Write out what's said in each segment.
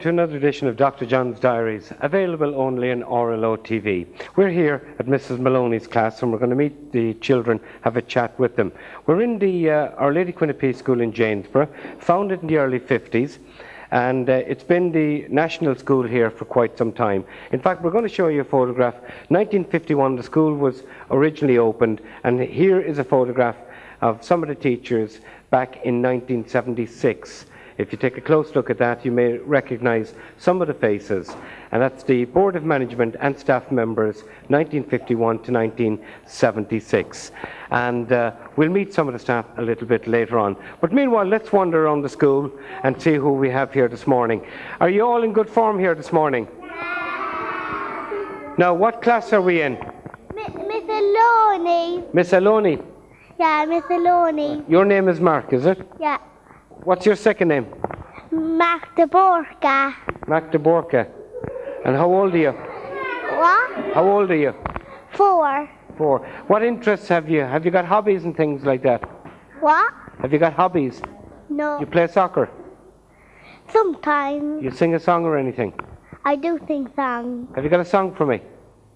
to another edition of Dr. John's Diaries, available only on RLO TV. We're here at Mrs. Maloney's class and we're going to meet the children, have a chat with them. We're in the uh, Our Lady Queen of Peace School in Janesborough, founded in the early 50s, and uh, it's been the national school here for quite some time. In fact, we're going to show you a photograph. 1951, the school was originally opened, and here is a photograph of some of the teachers back in 1976. If you take a close look at that, you may recognize some of the faces. And that's the Board of Management and staff members, 1951 to 1976. And uh, we'll meet some of the staff a little bit later on. But meanwhile, let's wander around the school and see who we have here this morning. Are you all in good form here this morning? Now, what class are we in? Miss Aloni. Miss Aloni, Yeah, Miss Aloni. your name is Mark, is it? Yeah. What's your second name? Magda Borka. Mac de Borca. And how old are you? What? How old are you? Four. Four. What interests have you? Have you got hobbies and things like that? What? Have you got hobbies? No. You play soccer? Sometimes You sing a song or anything? I do sing songs. Have you got a song for me?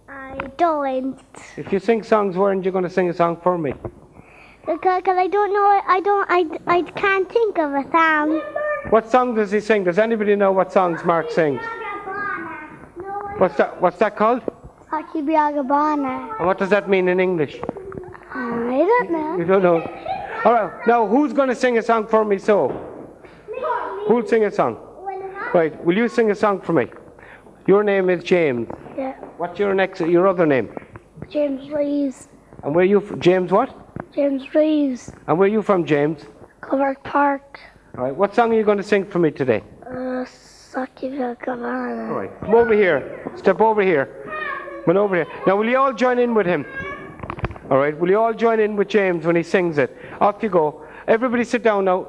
I don't. If you sing songs, why aren't you going to sing a song for me? Because I don't know, I don't, I, I can't think of a song. What song does he sing? Does anybody know what songs Mark sings? What's that, what's that called? Hockey Biagabana. And what does that mean in English? I don't know. You don't know. All right. Now, who's going to sing a song for me? So, who'll sing a song? Right. Will you sing a song for me? Your name is James. Yeah. What's your next? Your other name? James Reeves. And where you? James what? James Reeves. And where are you from, James? Covert Park. All right. What song are you going to sing for me today? Uh, Biagabana. All right. Come over here. Step over here. Come over here. Now, will you all join in with him? All right. Will you all join in with James when he sings it? Off you go. Everybody sit down now.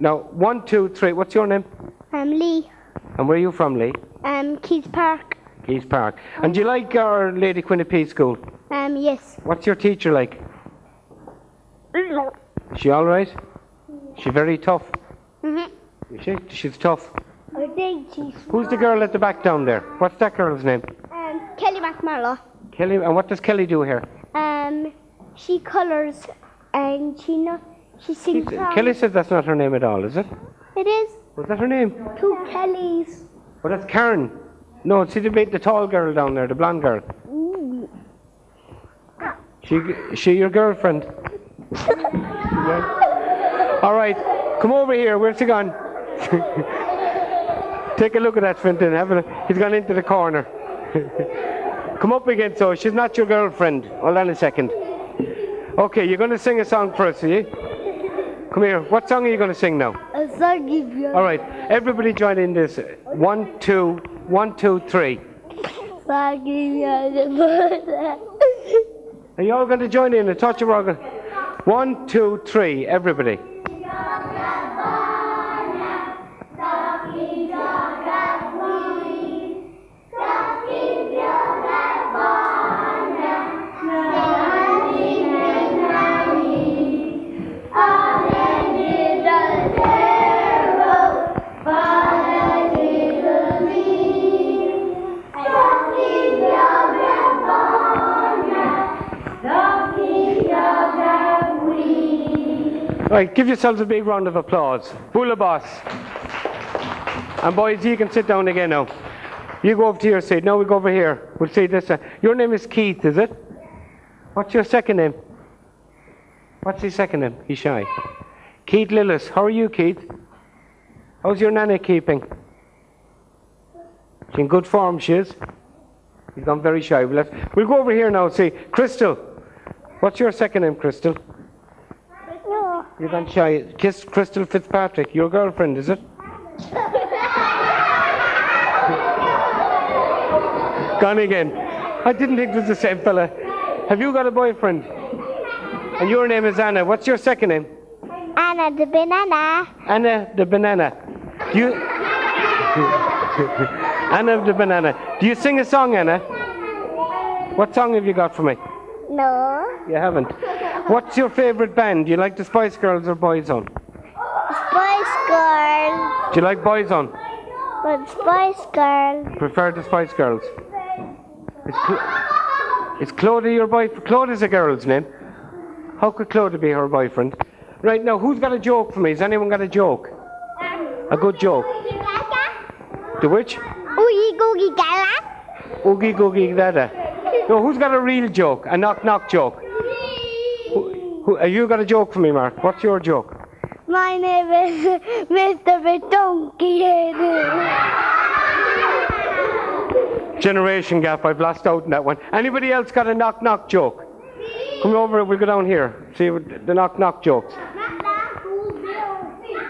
Now, one, two, three. What's your name? I'm Lee. And where are you from, Lee? Um, Keith Park. Keys Park. And do you like our Lady Queen of Peace school? Um, yes. What's your teacher like? Is she all right? She very tough. Mm-hmm. Is she? She's tough. I think she's Who's the girl at the back down there? What's that girl's name? Um, Kelly McMurrow. Kelly. And what does Kelly do here? Um, she colours and she know she sings. Kelly says that's not her name at all, is it? It is Was that her name? two Kellys. Oh, that's Karen. No, see the the tall girl down there, the blonde girl. She, she your girlfriend? Yeah. All right, come over here. Where's he gone? Take a look at that, Fintan. Have a. He's gone into the corner. come up again, so she's not your girlfriend. Hold on a second. Okay, you're going to sing a song for us, are you? Come here. What song are you going to sing now? A song you. All right, everybody join in this. One, two, one, two, three. Song give you the bird. Are you all going to join in? I thought you were all going. One, two, three. Everybody. Right, give yourselves a big round of applause. Bula boss. And boys, you can sit down again now. You go over to your seat. Now we go over here. We'll see this. Uh, your name is Keith, is it? What's your second name? What's his second name? He's shy. Keith Lillis. How are you, Keith? How's your nana keeping? She's in good form, she is. He's gone very shy. We'll, we'll go over here now. See, Crystal. What's your second name, Crystal? No. You're gone shy. Kiss Crystal Fitzpatrick. Your girlfriend, is it? Gone again. I didn't think it was the same fella. Have you got a boyfriend? And your name is Anna. What's your second name? Anna the banana. Anna the banana. Do you? Anna the banana. Do you sing a song, Anna? What song have you got for me? No. You haven't. What's your favourite band? Do you like the Spice Girls or Boyzone? Spice Girls. Do you like Boyzone? But Spice Girls. Prefer the Spice Girls. Is, Cl- is Claudia your boyfriend? Claudia's a girl's name. How could Claudia be her boyfriend? Right now, who's got a joke for me? Has anyone got a joke? A good joke. The which? Oogie Googie Gala. Oogie googie dada. No, who's got a real joke? A knock knock joke? Who, uh, you got a joke for me, Mark? What's your joke? My name is Mr. Donkey Generation gap, I've lost out in that one. Anybody else got a knock knock joke? Come over, we'll go down here. See the knock knock jokes.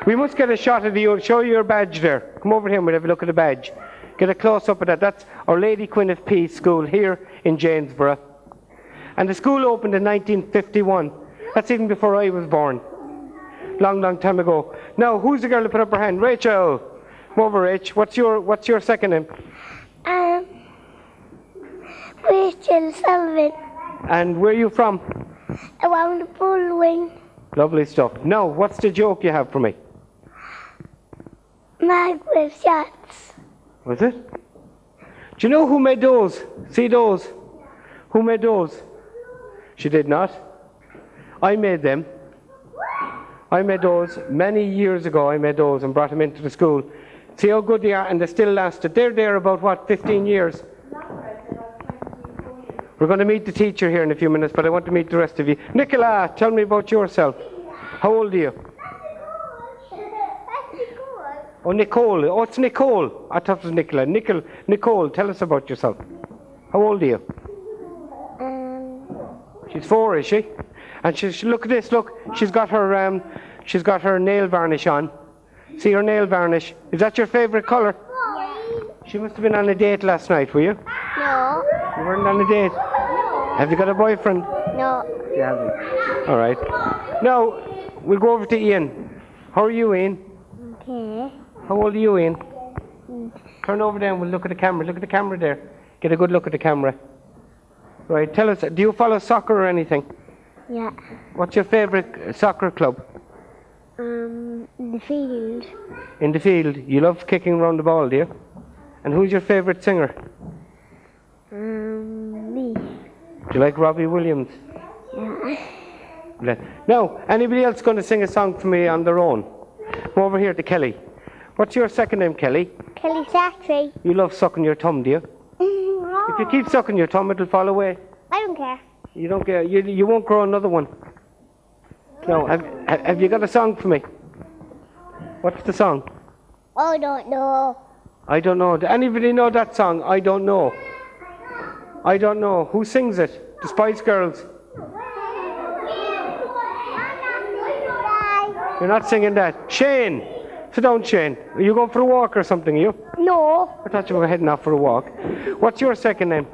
We must get a shot of you. Show you your badge there. Come over here and we'll have a look at the badge. Get a close up of that. That's Our Lady Queen of Peace School here in Janesborough. And the school opened in 1951. That's even before I was born. Long, long time ago. Now, who's the girl to put up her hand? Rachel. Come over, Rach. What's your What's your second name? Um, Rachel Sullivan. And where are you from? Around the bullwing. Lovely stuff. Now, what's the joke you have for me? Margaret Shots. Was it? Do you know who made those? See those? Who made those? She did not. I made them. I made those many years ago. I made those and brought them into the school. See how good they are, and they still lasted. They're there about what, 15 years. We're going to meet the teacher here in a few minutes, but I want to meet the rest of you. Nicola, tell me about yourself. How old are you? Oh, Nicole. Oh, it's Nicole. I thought it was Nicola. Nicole, Nicole, tell us about yourself. How old are you? Um, She's four, is she? And she, she's look at this. Look, she's got her um, she's got her nail varnish on. See her nail varnish. Is that your favourite colour? She must have been on a date last night, were you? no. You weren't on a date. No. Have you got a boyfriend? No. You haven't. All right. Now we'll go over to Ian. How are you, Ian? Okay. How old are you, Ian? Turn over there and we'll look at the camera. Look at the camera there. Get a good look at the camera. Right, tell us, do you follow soccer or anything? Yeah. What's your favourite soccer club? Um, the field. In the field, you love kicking around the ball, do you? And who's your favourite singer? Um, me. Do you like Robbie Williams? Yeah. Now, anybody else going to sing a song for me on their own? Come over here to Kelly. What's your second name, Kelly? Kelly Sackley. You love sucking your thumb, do you? If you keep sucking your thumb, it'll fall away. I don't care. You don't get. You, you won't grow another one. No. Have, have you got a song for me? What's the song? I don't know. I don't know. Does anybody know that song? I don't know. I don't know. Who sings it? The Spice Girls. You're not singing that. Shane. Sit down, Shane. Are you going for a walk or something? Are you? No. I thought you were heading off for a walk. What's your second name?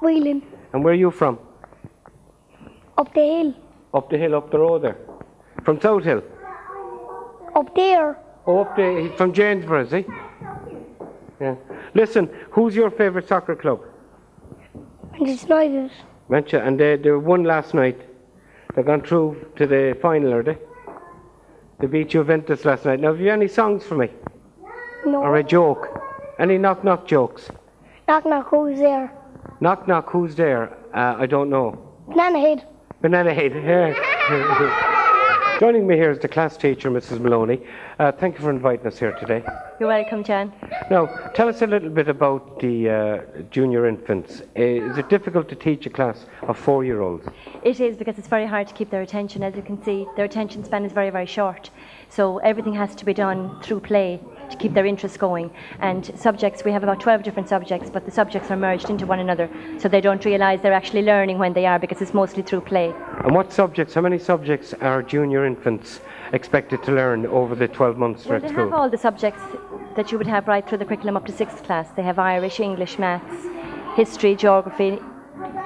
Wheeling. And where are you from? Up the hill. Up the hill, up the road there. From South Hill. Up there. Oh, up the, he's from Janesborough, is he? Yeah. Listen, who's your favourite soccer club? Manchester United. Manchester, and they, they won last night. They've gone through to the final, are they? They beat Juventus last night. Now, have you any songs for me? No. Or a joke? Any knock knock jokes? Knock knock. Who's there? Knock knock, who's there? Uh, I don't know. Banana head. Banana head. yeah. Joining me here is the class teacher, Mrs. Maloney. Uh, thank you for inviting us here today. You're welcome, Jan. Now, tell us a little bit about the uh, junior infants. Uh, is it difficult to teach a class of four year olds? It is because it's very hard to keep their attention. As you can see, their attention span is very, very short. So everything has to be done through play to keep their interest going. And subjects, we have about 12 different subjects, but the subjects are merged into one another. So they don't realise they're actually learning when they are because it's mostly through play. And what subjects, how many subjects are junior infants expected to learn over the 12 months Well, they're they have all the subjects that you would have right through the curriculum up to sixth class. They have Irish, English, maths, history, geography.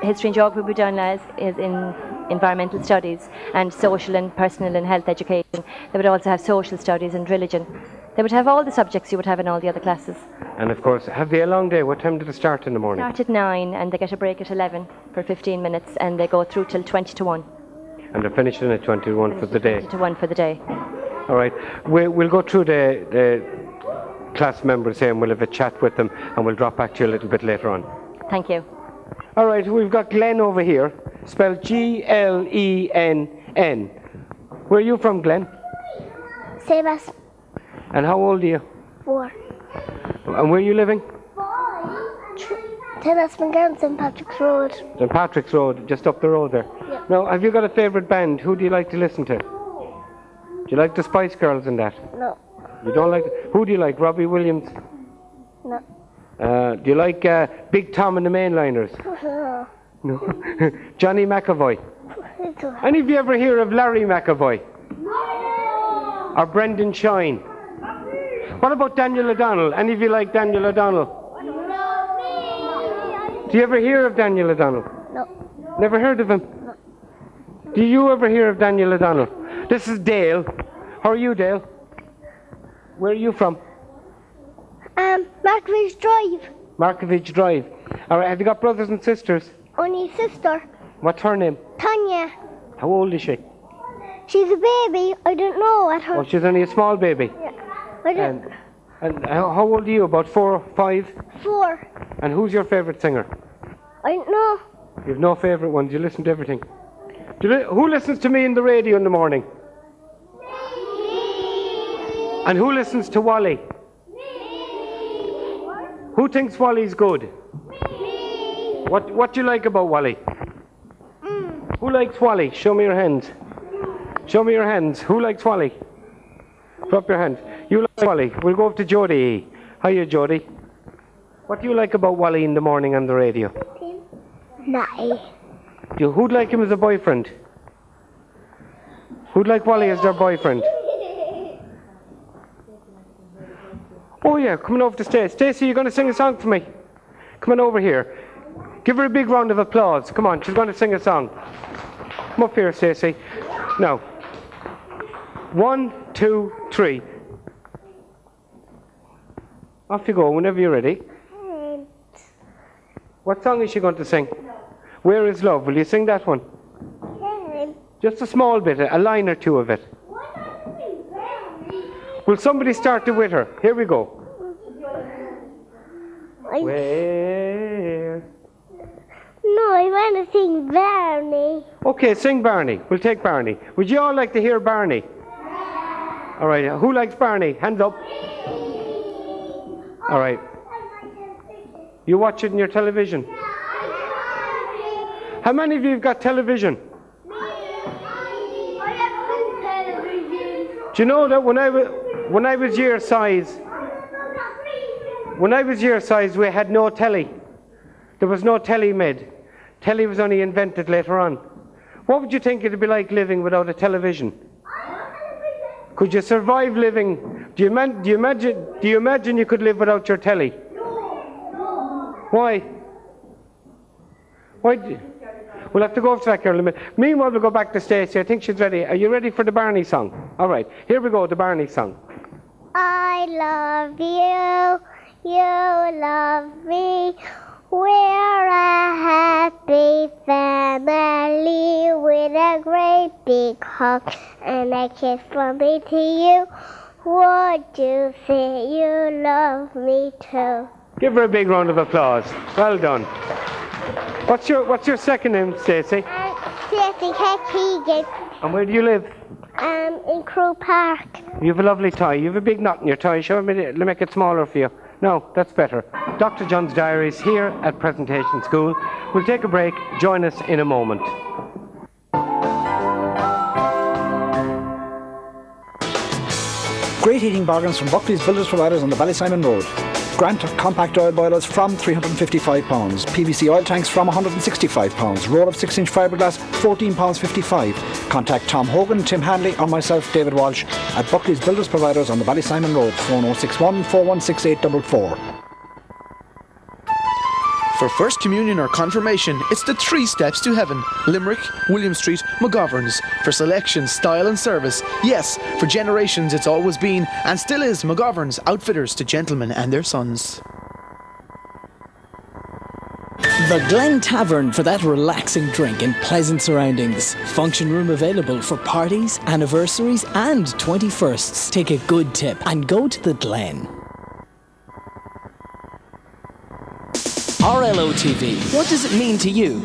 History and geography will be done as is in environmental studies and social and personal and health education. They would also have social studies and religion. They would have all the subjects you would have in all the other classes. And of course, have they a long day? What time do they start in the morning? Start at nine and they get a break at eleven for 15 minutes and they go through till 20 to one. And they're finishing at 21 for the day. 20 to one for the day. All right. We, we'll go through the, the class members here and we'll have a chat with them and we'll drop back to you a little bit later on. Thank you. All right, we've got Glenn over here, spelled G L E N N. Where are you from, Glenn? Same as And how old are you? four. And where are you living? As McGann, St. Patrick's Road. St. Patrick's Road, just up the road there. Yeah. Now, have you got a favourite band? Who do you like to listen to? Do you like the Spice Girls and that? No, You don't like. Who do you like? Robbie Williams. no. Uh, do you like uh, Big Tom and the Mainliners? No. No. Johnny McEvoy. Any of you ever hear of Larry McAvoy No. or Brendan Shine? What about Daniel O'Donnell? Any of you like Daniel O'Donnell? Do you ever hear of Daniel O'Donnell? No. Never heard of him? Do you ever hear of Daniel O'Donnell? This is Dale. How are you, Dale? Where are you from? Um, Markville Drive. Markovich Drive. All right, have you got brothers and sisters? Only sister, What's her name? Tanya. How old is she? She's a baby. I don't know her. Oh, she's only a small baby. I And, and how, old are you? About four five? Four. And who's your favourite singer? I don't know. You have no favourite ones. You listen to everything. Do you li- who listens to me in the radio in the morning? Me. And who listens to Wally? Me. Who thinks Wally's good? Me. What What do you like about Wally? Mm. Who likes Wally? Show me your hands. Show me your hands. Who likes Wally? Drop your hands. You like Wally? We'll go up to Jody. Hiya, Jody. What do you like about Wally in the morning on the radio? Natty. You, who'd like him as a boyfriend? Who'd like Wally as their boyfriend? Oh yeah, coming over to Stacey. Stacey, you're going to sing a song for me. Come on over here. Give her a big round of applause. Come on, she's going to sing a song. Come up here, Stacey. Now, one, two, three. Off you go whenever you're ready. What song is she going to sing? Where is Love? Will you sing that one? Just a small bit, a line or two of it. Will somebody start it with her? Here we go. I, Where? no, I want to sing Barney. Okay, sing Barney. We'll take Barney. Would you all like to hear Barney? All right, who likes Barney? Hands up. All right. You watch it in your television. How many of you have got television? Do you know that when I was when I was your size, when I was your size, we had no telly. There was no telly made. Telly was only invented later on. What would you think it'd be like living without a television? Could you survive living? Do you, man, do you imagine? Do you imagine you could live without your telly? Why? Why? We'll have to go to that in a minute. Meanwhile, we'll go back to Stacey. I think she's ready. Are you ready for the Barney song? All right, here we go. The Barney song. I love you, you love big hug and a kiss from me to you. Would you say you love me too? Give her a big round of applause. Well done. What's your What's your second name, Stacey? Stacey. Keegan And where do you live? um, in Crow Park. You have a lovely tie. You have a big knot in your tie. Show me. Let me make it smaller for you. No, that's better. Dr. John's Diary is here at Presentation School. We'll take a break. Join us in a moment. Great heating bargains from Buckley's Builders Providers on the Ballysimon Road. Grant compact oil boilers from £355, PVC oil tanks from £165, roll of 6 inch fiberglass £14.55. Contact Tom Hogan, Tim Hanley, or myself, David Walsh, at Buckley's Builders Providers on the Ballysimon Road, phone 061 416 For First Communion or Confirmation, it's the three steps to heaven Limerick, William Street, McGovern's. For selection, style, and service, yes, for generations it's always been and still is McGovern's, outfitters to gentlemen and their sons. The Glen Tavern for that relaxing drink in pleasant surroundings. Function room available for parties, anniversaries, and 21sts. Take a good tip and go to the Glen. RLO TV. What does it mean to you?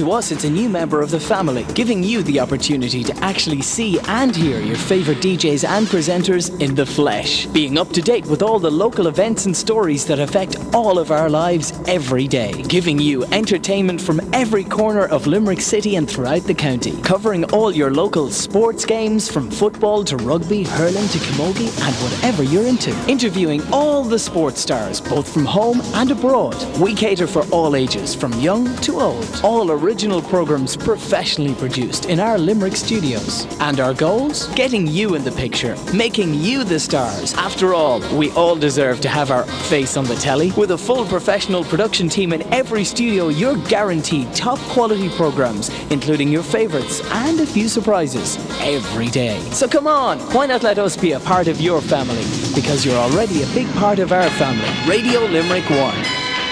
To us, it's a new member of the family, giving you the opportunity to actually see and hear your favourite DJs and presenters in the flesh. Being up to date with all the local events and stories that affect all of our lives every day. Giving you entertainment from every corner of Limerick City and throughout the county. Covering all your local sports games from football to rugby, hurling to camogie, and whatever you're into. Interviewing all the sports stars, both from home and abroad. We cater for all ages, from young to old. All original programs professionally produced in our Limerick studios. And our goals? Getting you in the picture, making you the stars. After all, we all deserve to have our face on the telly. With a full professional production team in every studio, you're guaranteed top quality programs, including your favourites and a few surprises every day. So come on, why not let us be a part of your family? Because you're already a big part of our family. Radio Limerick 1.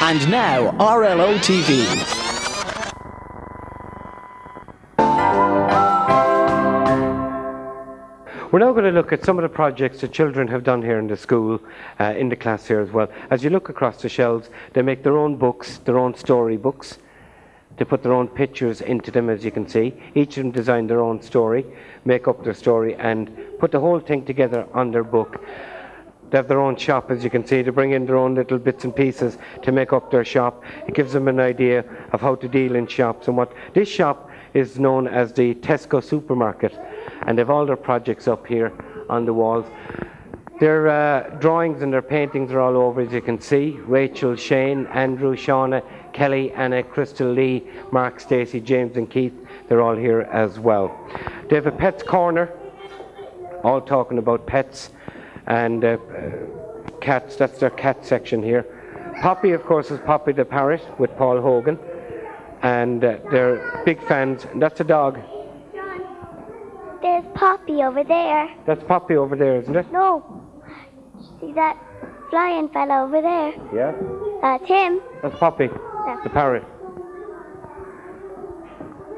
And now, RLO TV. We're now going to look at some of the projects the children have done here in the school, uh, in the class here as well. As you look across the shelves, they make their own books, their own story books. They put their own pictures into them, as you can see. Each of them design their own story, make up their story, and put the whole thing together on their book. They have their own shop, as you can see. They bring in their own little bits and pieces to make up their shop. It gives them an idea of how to deal in shops and what. This shop is known as the Tesco supermarket and they've all their projects up here on the walls. Their uh, drawings and their paintings are all over, as you can see. Rachel, Shane, Andrew, Shauna, Kelly, Anna, Crystal Lee, Mark, Stacey, James, and Keith. They're all here as well. They have a pets corner, all talking about pets and uh, cats. That's their cat section here. Poppy, of course, is Poppy the parrot with Paul Hogan, and uh, they're big fans. That's a dog. There's Poppy over there. That's Poppy over there, isn't it? No. See that flying fella over there? Yeah. That's him. That's Poppy, the parrot.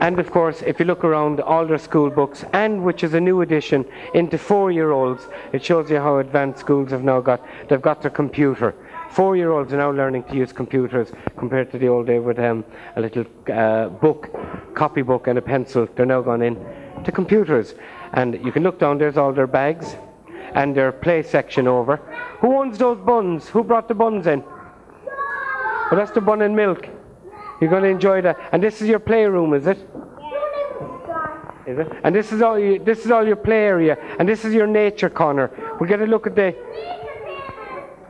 And of course, if you look around all their school books, and which is a new addition into four-year-olds, it shows you how advanced schools have now got. They've got their computer. Four-year-olds are now learning to use computers compared to the old day with um, a little uh, book, copy book, and a pencil. They're now gone in to computers. And you can look down, there's all their bags and their play section over. Who owns those buns? Who brought the buns in? Well, that's the bun and milk. You're going to enjoy that. And this is your playroom, is it? Is it? And this is all you, this is all your play area, and this is your nature corner. We're going to look at the.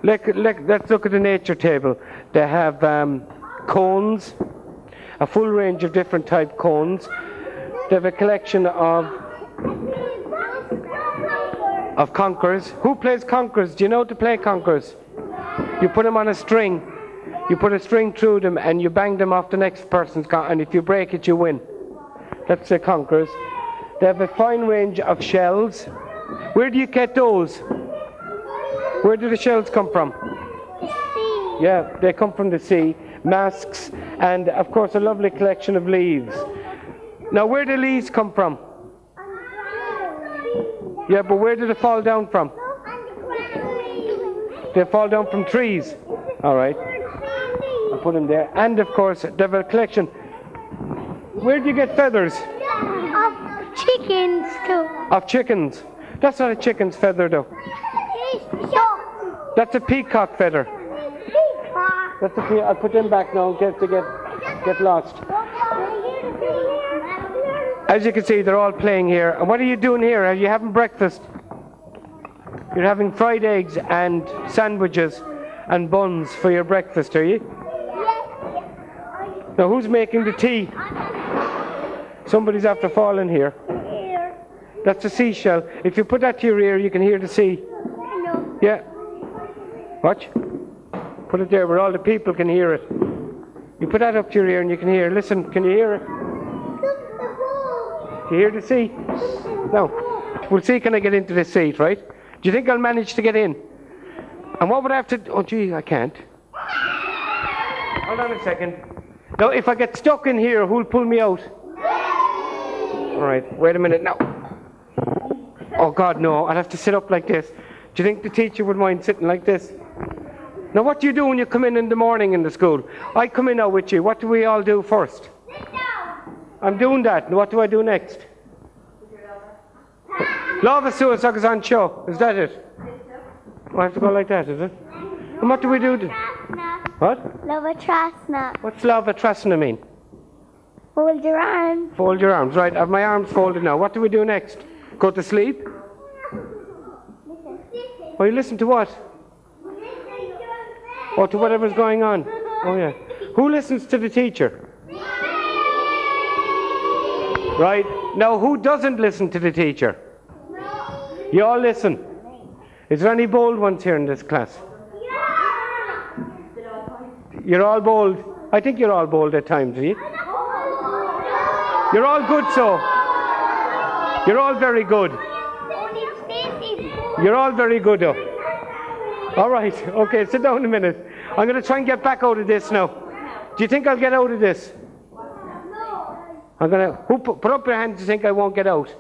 Let, let, let's look at the nature table. They have um, cones, a full range of different type cones. They have a collection of of conkers. Who plays conkers? Do you know to play conkers? You put them on a string. You put a string through them and you bang them off the next person's con- and if you break it, you win. That's the conkers. They have a fine range of shells. Where do you get those? Where do the shells come from? The Yeah, they come from the sea. Masks and, of course, a lovely collection of leaves. Now, where do leaves come from? Yeah, but where do they fall down from? They fall down from trees. All right. I'll put them there. And of course, they have a collection. Where do you get feathers? Of chickens, too. Of chickens. That's not a chicken's feather, though. That's a peacock feather. Peacock. That's a pe- I'll put them back now in case they get, get lost. As you can see, they're all playing here. And what are you doing here? Are you having breakfast? You're having fried eggs and sandwiches and buns for your breakfast, are you? Now, who's making the tea? Somebody's after falling here. That's a seashell. If you put that to your ear, you can hear the sea. Yeah. Watch. Put it there where all the people can hear it. You put that up to your ear and you can hear. Listen, can you hear it? You hear the sea? No. We'll see can I get into this seat, right? Do you think I'll manage to get in? And what would I have to do? Oh, gee, I can't. Hold on a second. Now, if I get stuck in here, who'll pull me out? All right, wait a minute now. Oh, God, no. I'll have to sit up like this. Do you think the teacher would mind sitting like this? Now, what do you do when you come in in the morning in the school? I come in now with you. What do we all do first? I'm doing that. And what do I do next? Love Lava suicide is on show. Is that it? I have to go like that, is it? And what do we do? What? Love trasna. What's love lava trasna mean? Fold your arms. Fold your arms. Right, I have my arms folded now. What do we do next? Go to sleep? Oh, you listen to what? Oh, to whatever's going on. Oh, yeah. Who listens to the teacher? Right. Now, who doesn't listen to the teacher? You all listen. Is there any bold ones here in this class? You're all bold. I think you're all bold at times, are you? You're all good, so. You're all very good. You're all very good, though. All right, okay, sit down a minute. I'm going to try and get back out of this now. Do you think I'll get out of this? I'm going to. Who put, up your hand to think I won't get out?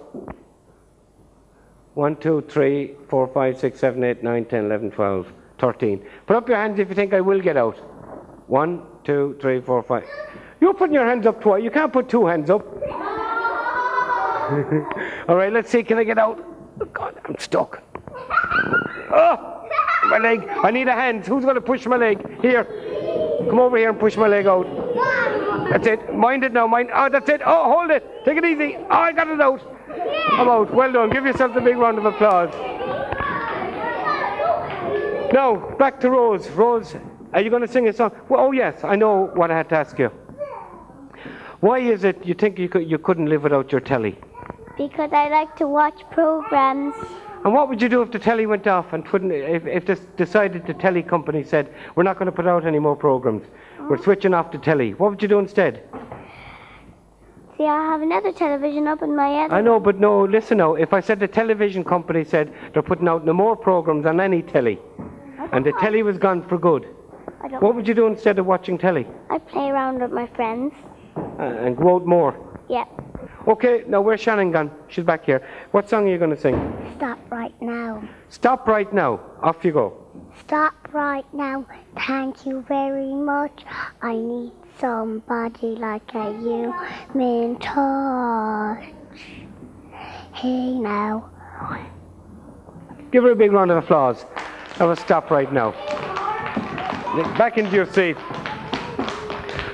1, 2, 3, 4, 5, 6, 7, 8, 9, 10, 11, 12, 13. Put up your hands if you think I will get out. 1, 2, 3, 4, 5. You're putting your hands up twice. You can't put two hands up. All right, let's see. Can I get out? Oh, God, I'm stuck. Oh, my leg. I need a hand. Who's going to push my leg? Here. Come over here and push my leg out. That's it. Mind it now. Mind. Oh, that's it. Oh, hold it. Take it easy. Oh, I got it out. I'm out. Well done. Give yourself a big round of applause. Now, back to Rose. Rose, are you going to sing a song? Well, oh, yes. I know what I had to ask you. Why is it you think you, could, you couldn't live without your telly? Because I like to watch programs. And what would you do if the telly went off and couldn't, if, if this decided the telly company said, we're not going to put out any more programs, we're switching off the telly? What would you do instead? See, I have another television up in my other. I know, but no, listen now. If I said the television company said they're putting out no more programs on any telly, and the telly was gone for good, what would you do instead of watching telly? I'd play around with my friends. Uh, and go out more? Yeah. Okay, now where's Shannon gone? She's back here. What song are you going to sing? Stop now. Stop right now. Off you go. Stop right now. Thank you very much. I need somebody like a human touch. Hey now. Give her a big round of applause. That was stop right now. Back into your seat.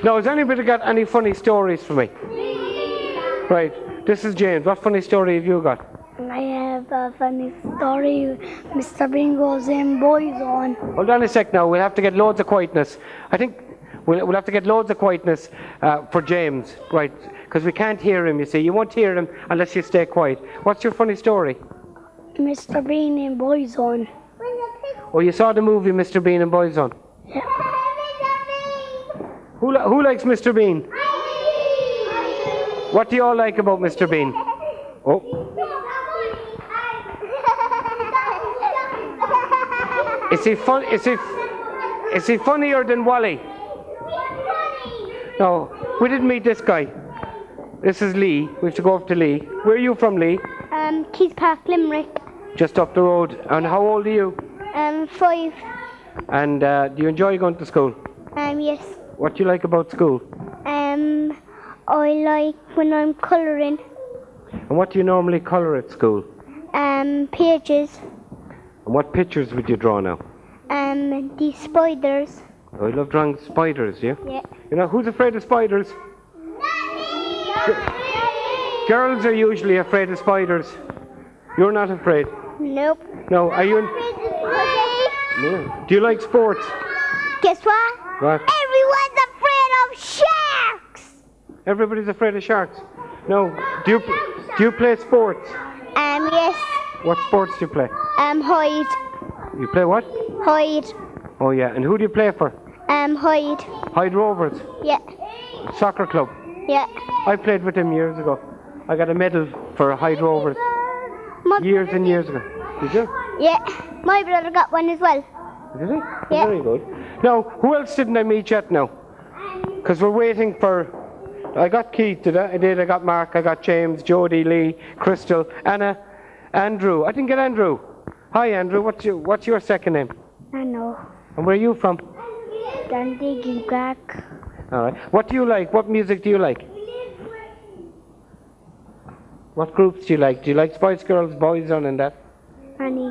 Now, has anybody got any funny stories for me? Right. This is James. What funny story have you got? I have a funny story. Mr. Bean goes in boys on. Hold on a sec now. We'll have to get loads of quietness. I think we'll, we'll have to get loads of quietness uh, for James, right? Because we can't hear him, you see. You won't hear him unless you stay quiet. What's your funny story? Mr. Bean in boys on. Oh, you saw the movie Mr. Bean and Boyzone? Yeah. Who, li- who likes Mr. Bean? What do you all like about Mr. Bean? Oh, is he fun? Is he? Is he funnier than Wally? No, we didn't meet this guy. This is Lee. We have to go up to Lee. Where are you from, Lee? Um, Keys Park, Limerick. Just up the road. And how old are you? Um, five. And uh, do you enjoy going to school? Um, yes. What do you like about school? Um, I like when I'm colouring. And what do you normally colour at school? Um, pages. And what pictures would you draw now? Um, the spiders. Oh, I love drawing spiders, yeah? Yeah. You know, who's afraid of spiders? Girls are usually afraid of spiders. You're not afraid? Nope. No, are you? In... No. Do you like sports? Guess what? What? Everyone's afraid of sharks. Everybody's afraid of sharks. No. Do you do you play sports? What sports do you play? Um, Hyde. You play what? Hyde. Oh yeah. And who do you play for? Um, Hyde. Hyde Rovers Yeah. soccer club. Yeah. I played with them years ago. I got a medal for Hyde Rovers My years and years ago. Did you? Yeah. My brother got one as well. Did he? Yeah. Very good. Now, who else didn't I meet yet now? Because we're waiting for. I got Keith, did I? I did. I got Mark, I got James, Jody, Lee, Crystal, Anna, Andrew. I didn't get Andrew. Hi, Andrew. What's your, what's your second name? I know. And where are you from? Dundee Gimcrack. All right. What do you like? What music do you like? What groups do you like? Do you like Spice Girls, Boyzone, and that? Annie.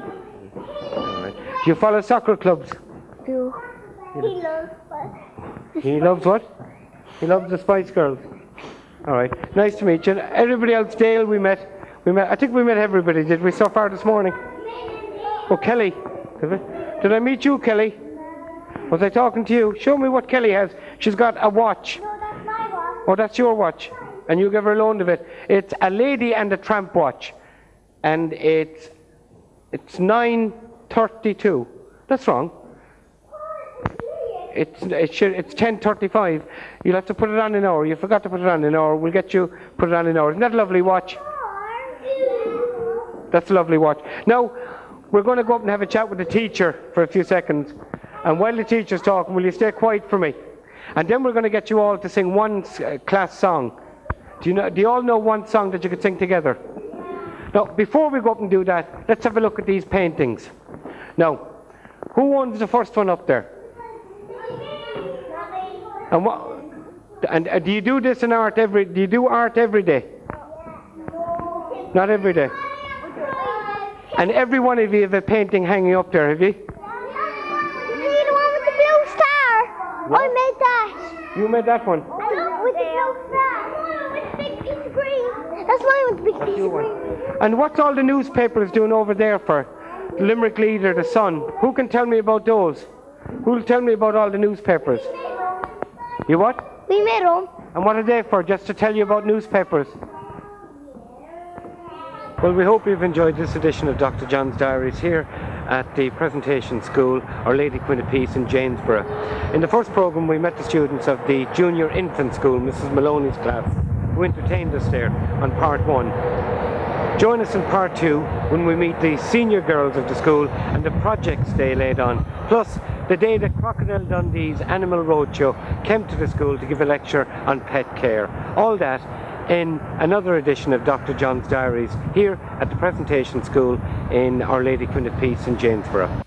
All right. Do you follow soccer clubs? Bill. He loves He loves what? He loves the Spice Girls. All right. Nice to meet you. Everybody else, Dale, we met. We met. I think we met everybody. Did we so far this morning? Oh, Kelly. Did, I meet you, Kelly? Was I talking to you? Show me what Kelly has. She's got a watch. No, that's my one. Oh, that's your watch. And you give her a loan of it. It's a lady and a tramp watch. And it's it's 9.32. That's wrong. It's it should, it's 10.35. You'll have to put it on an hour. You forgot to put it on an hour. We'll get you put it on an hour. Isn't that a lovely watch? That's a lovely watch. Now, we're going to go up and have a chat with the teacher for a few seconds. And while the teacher's talking, will you stay quiet for me? And then we're going to get you all to sing one uh, class song. Do you, know, do you all know one song that you could sing together? Now, before we go up and do that, let's have a look at these paintings. Now, who owns the first one up there? And what? And uh, do you do this in art every? Do you do art every day? Not every day. And every one of you have a painting hanging up there, have you? See the one with the blue star? I made that. You made that one. With the blue star. With the big piece of green. That's mine with the big piece of green. And what's all the newspapers doing over there for? Limerick Leader, The Sun. Who can tell me about those? Who'll tell me about all the newspapers? You what? We made them. And what are they for? Just to tell you about newspapers? Well, we hope you've enjoyed this edition of Dr. John's Diaries here at the Presentation School, Our Lady Queen of Peace in Janesborough. In the first programme, we met the students of the Junior Infant School, Mrs. Maloney's class, who entertained us there on part one. Join us in part two when we meet the senior girls of the school and the projects they laid on, plus the day that Crocodile Dundee's Animal Roadshow came to the school to give a lecture on pet care. All that in another edition of Dr. John's Diaries here at the Presentation School in Our Lady Queen of Peace in Janesborough.